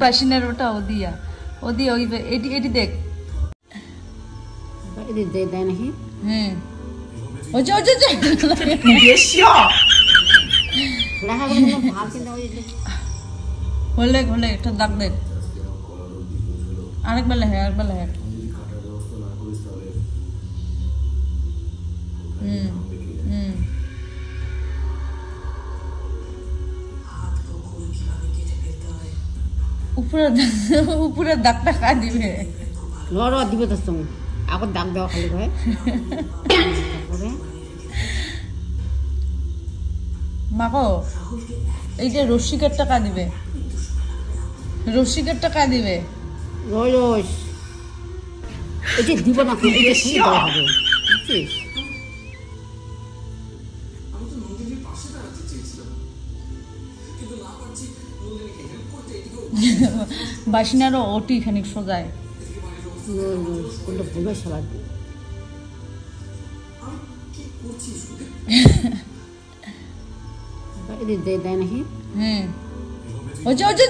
বাসিনার ওটা ওদিয়া ওদি ওই এটি এটি দেখ এটি দে দেয় নাকি হ্যাঁ ও যে ও যে যে হলে হলে এটা দাগ দেখ আরেকবার লেখে আরেকবার লেখে হুম উপরে দাগ- উপরে দাগটা খা দিবে। লড় দিবে তো তুমি আগত দাগ দেওয়া খালি করে তারপরে মাকো এই যে রসিকের টাকা দিবে। রসিকের টাকা দিবে। রোজ এই যে দিব না এই যে বাসিনারও অটি খানিক সোজায়। হ্যাঁ। ওই যে ওই যে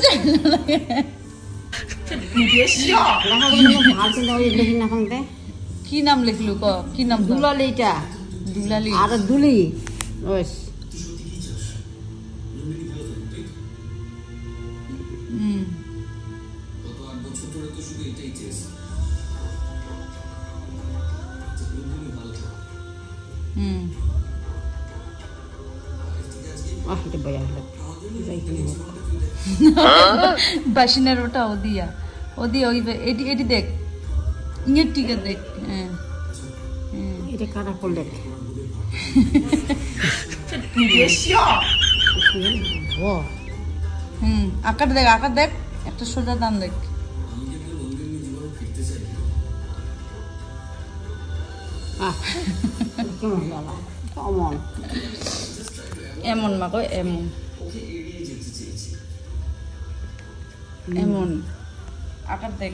কি নাম লিখলু ক? কি নাম দুলালিটা। দুলালি। আর দুলি। ওস। বাসিনের ওটা ওদিয়া ওদিয়া ওই এটি এটি দেখ ইয়ে দেখ হ্যাঁ এটা হুম আকার দেখ আকার দেখ একটা সোজা দান দেখ এমন মাকো এমন। এমন। আকার দেখ।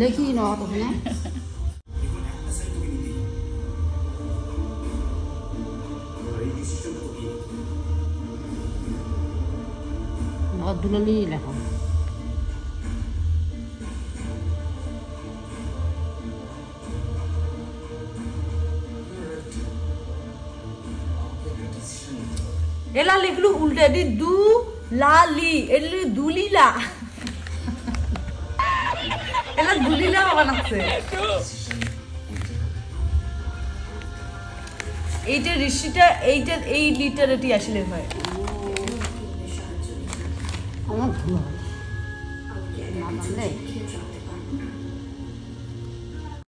লেখি ন দুলালি লেখা। এলা লিখলু উল্টে এটি দু লা লি এলি দুলিলা এলা দুলিলা বানাচ্ছে এইটা ঋষিটা, এইটা, এই লিটারেটি আসলে হয়। আমার ভুল